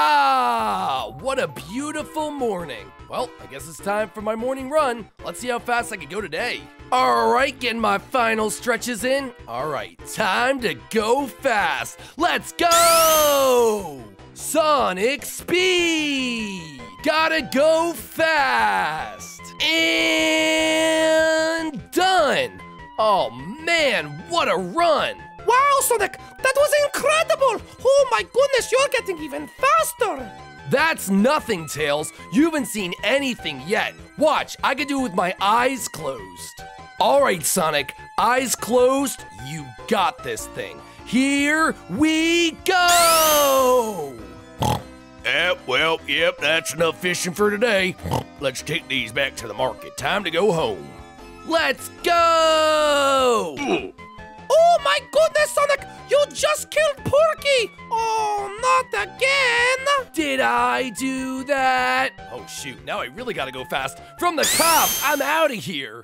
Ah, what a beautiful morning. Well, I guess it's time for my morning run. Let's see how fast I can go today. All right, getting my final stretches in. All right, time to go fast. Let's go! Sonic speed! Gotta go fast! And done! Oh man, what a run! Wow, Sonic, that was my goodness, you're getting even faster! That's nothing, Tails. You haven't seen anything yet. Watch, I can do it with my eyes closed. All right, Sonic, eyes closed, you got this thing. Here we go! Yep, well, yep, that's enough fishing for today. Let's take these back to the market. Time to go home. Let's go! Oh my goodness, Sonic, again! Did I do that? Oh shoot, now I really gotta go fast. From the top, I'm out of here.